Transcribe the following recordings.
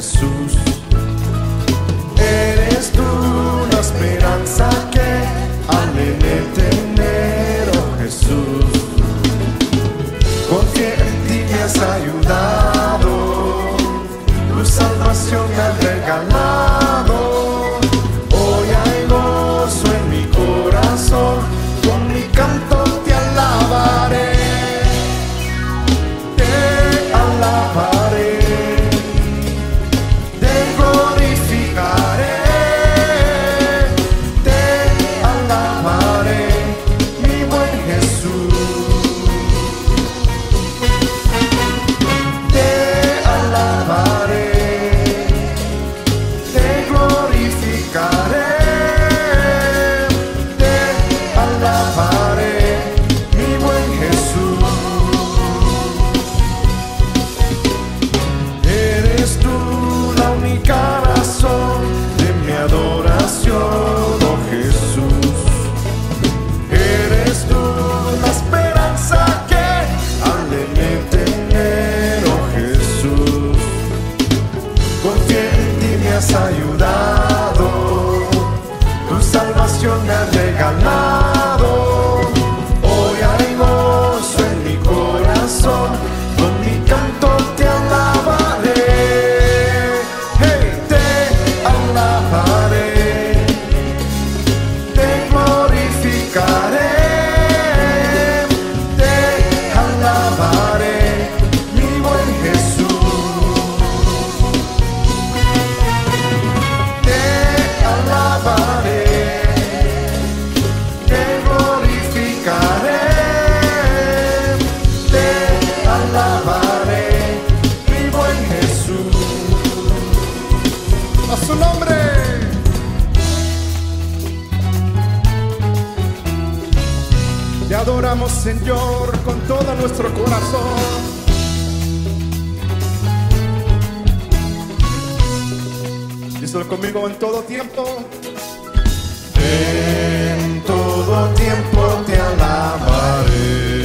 Jesús. Eres tú la esperanza que anhelé tener, oh Jesús. Porque en ti me has ayudado, tu salvación me ha regalado. Señor, con todo nuestro corazón. Díselo conmigo en todo tiempo. En todo tiempo te alabaré.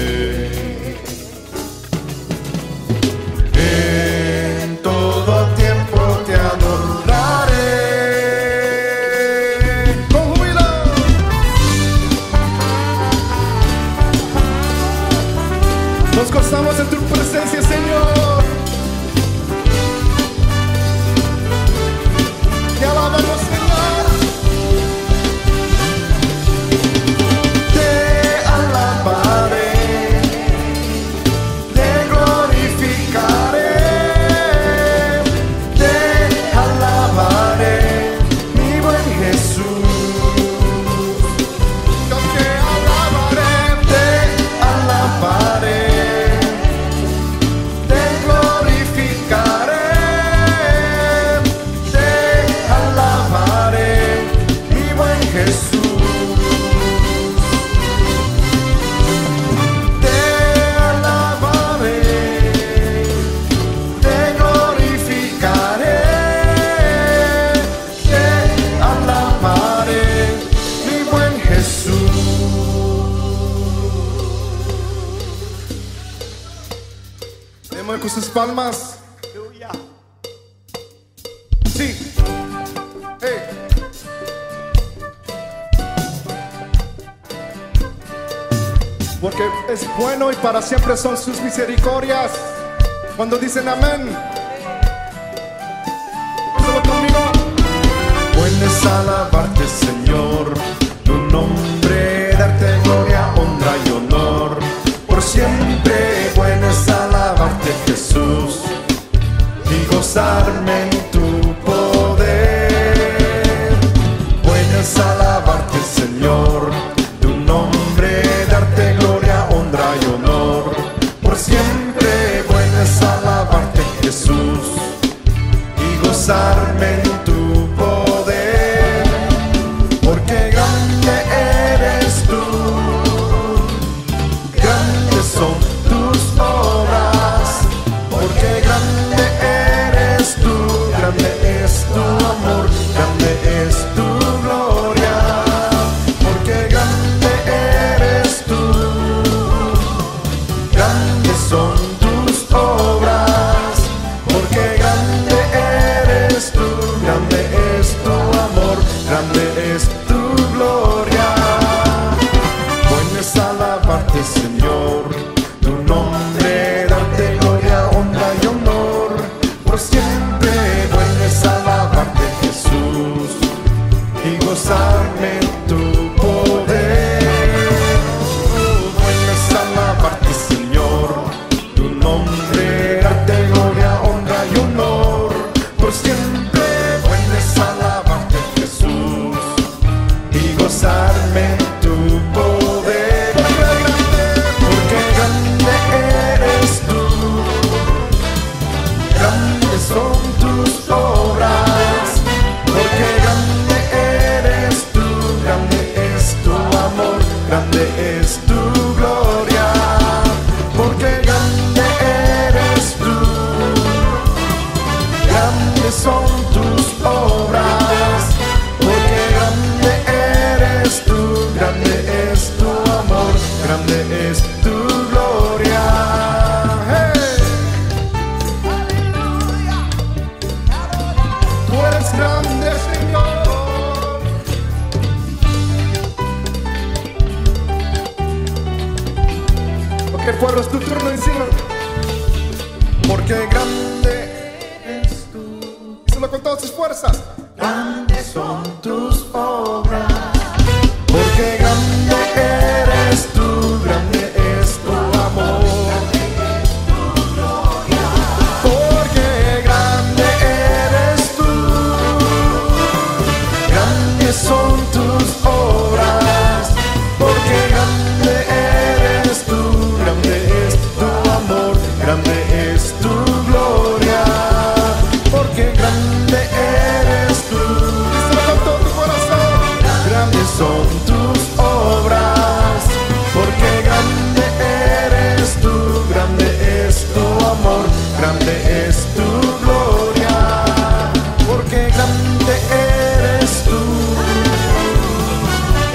con sus palmas. Porque es bueno y para siempre son sus misericordias. Cuando dicen amén. Solo alabarte. pensar. esse es tu gloria, porque grande eres tú, grandes son tus obras, porque grande eres tú, grande es tu amor, grande es tu Pueblo, es tu turno de decirlo. Porque grande eres tú. Con todas tus fuerzas. Grandes son tus obras. Grande es tu gloria, porque grande eres tú,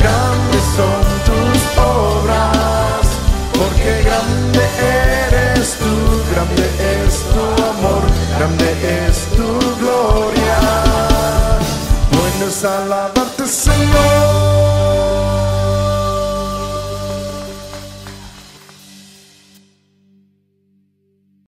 grandes son tus obras, porque grande eres tú, grande es